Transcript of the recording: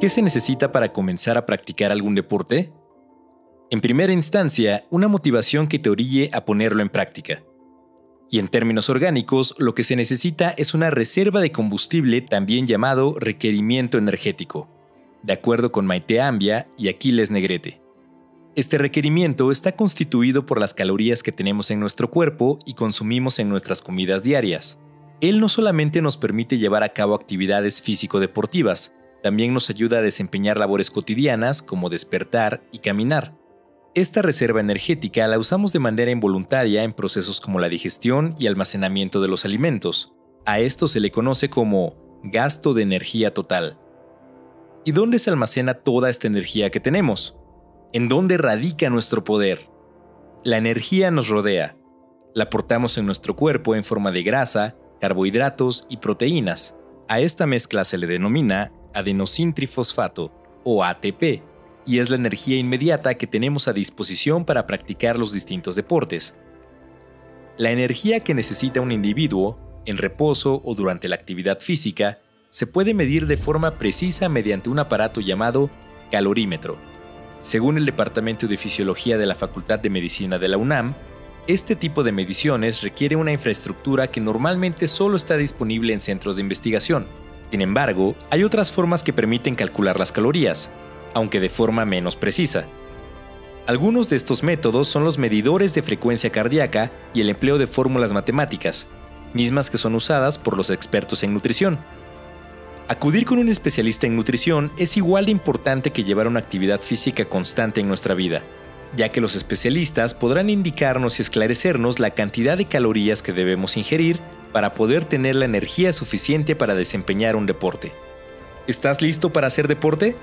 ¿Qué se necesita para comenzar a practicar algún deporte? En primera instancia, una motivación que te orille a ponerlo en práctica. Y en términos orgánicos, lo que se necesita es una reserva de combustible también llamado requerimiento energético, de acuerdo con Maite Ambia y Aquiles Negrete. Este requerimiento está constituido por las calorías que tenemos en nuestro cuerpo y consumimos en nuestras comidas diarias. Él no solamente nos permite llevar a cabo actividades físico-deportivas, también nos ayuda a desempeñar labores cotidianas como despertar y caminar. Esta reserva energética la usamos de manera involuntaria en procesos como la digestión y almacenamiento de los alimentos. A esto se le conoce como gasto de energía total. ¿Y dónde se almacena toda esta energía que tenemos? ¿En dónde radica nuestro poder? La energía nos rodea. La portamos en nuestro cuerpo en forma de grasa, carbohidratos y proteínas. A esta mezcla se le denomina adenosintrifosfato, o ATP, y es la energía inmediata que tenemos a disposición para practicar los distintos deportes. La energía que necesita un individuo, en reposo o durante la actividad física, se puede medir de forma precisa mediante un aparato llamado calorímetro. Según el Departamento de Fisiología de la Facultad de Medicina de la UNAM, este tipo de mediciones requiere una infraestructura que normalmente solo está disponible en centros de investigación, sin embargo, hay otras formas que permiten calcular las calorías, aunque de forma menos precisa. Algunos de estos métodos son los medidores de frecuencia cardíaca y el empleo de fórmulas matemáticas, mismas que son usadas por los expertos en nutrición. Acudir con un especialista en nutrición es igual de importante que llevar una actividad física constante en nuestra vida, ya que los especialistas podrán indicarnos y esclarecernos la cantidad de calorías que debemos ingerir para poder tener la energía suficiente para desempeñar un deporte. ¿Estás listo para hacer deporte?